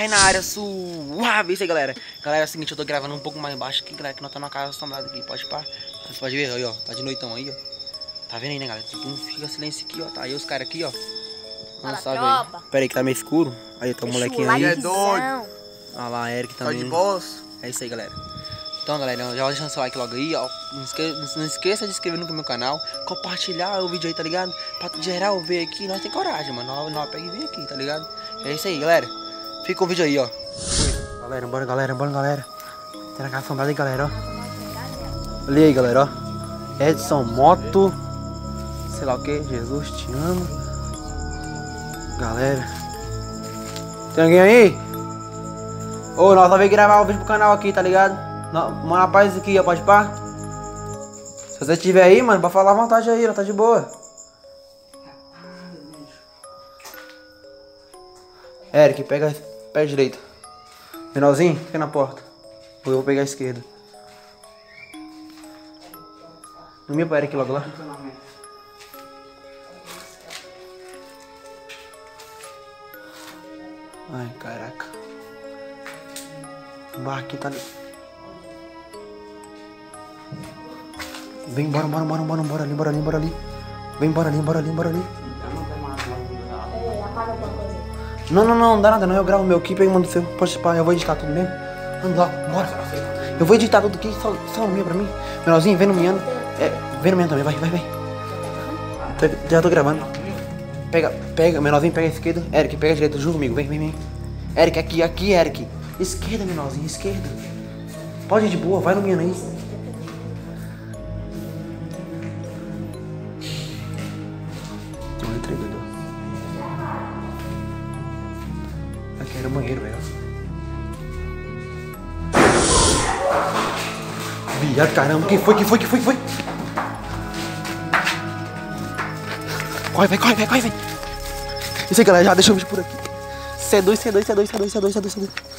Aí na área suave, isso aí, galera. Galera, é o seguinte, eu tô gravando um pouco mais baixo aqui, galera, que nós tá numa casa assombrada aqui, pode pá. Você pode ver aí, ó, tá de noitão aí, ó. Tá vendo aí, né, galera? Tipo, fica silêncio aqui, ó, tá aí os caras aqui, ó. Fala, tropa. aí. Pera aí que tá meio escuro. Aí tá o molequinho aí. É doido. Olha lá, Eric Tá também. de boas? É isso aí, galera. Então, galera, já deixa seu like logo aí, ó. Não esqueça, não esqueça de se inscrever no meu canal, compartilhar o vídeo aí, tá ligado? Pra geral ver aqui, nós tem coragem, mano. Nós, nós pega e vem aqui, tá ligado? É isso aí, galera. Fica o vídeo aí, ó. Galera, bora, galera, bora, galera. Tem na casa assombrada aí, galera, ó. Olha aí, galera, ó. Edson Moto. Sei lá o que, Jesus te ama. Galera. Tem alguém aí? Ô, nós vamos gravar o vídeo pro canal aqui, tá ligado? Não, mano, rapaz, aqui, ó, pode pá? Se você estiver aí, mano, pra falar à vontade aí, ó, tá de boa. Eric, pega pé direito. Menorzinho, fica na porta. Ou eu vou pegar a esquerda. No meu pro Eric logo lá. Ai, caraca. O bar aqui tá ali. Vem embora, bora, bora, bora, bora ali, bora ali, bora ali. Vem embora ali, bora ali, bora ali. Não, não, não, não dá nada não. Eu gravo meu clipe aí, mando seu. Pode participar, eu vou editar tudo mesmo. Vamos lá, bora. Eu vou editar tudo aqui, só, só meu pra mim. Menorzinho, vem no Miano. É, vem no Miano também, vai, vai, vai. Tá- Já tô gravando. Pega, pega, menorzinho, pega a esquerda. Eric, pega a direita, junto comigo, vem, vem, vem. Eric, aqui, aqui, Eric. Esquerda, menorzinho, esquerda. Pode ir de boa, vai no aí. Tem um entregador. Aqui era o banheiro, velho. Viado, caramba, quem foi, quem foi, quem foi, quem foi? Corre, vai, corre, vai, corre, vai. Isso aí, galera, já deixa o vídeo por aqui. C2, C2, C2, C2, C2, C2, C2.